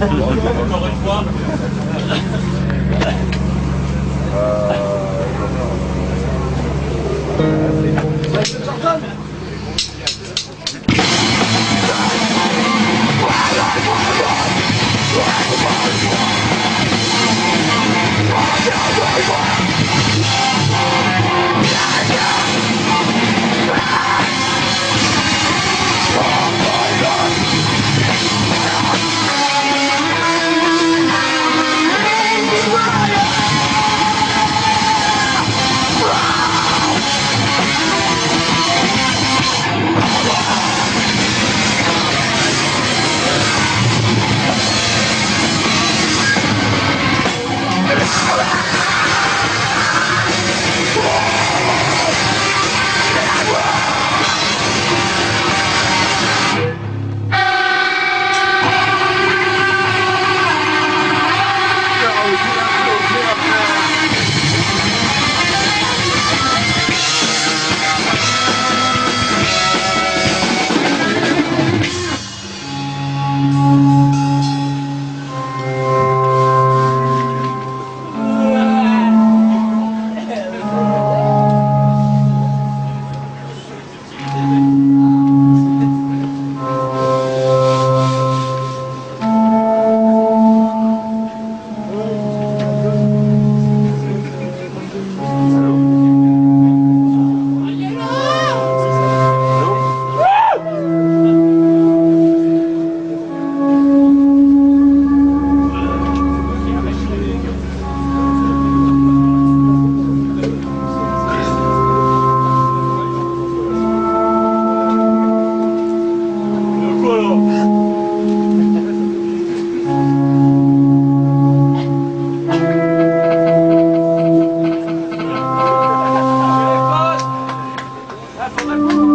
Encore une fois. Gracias.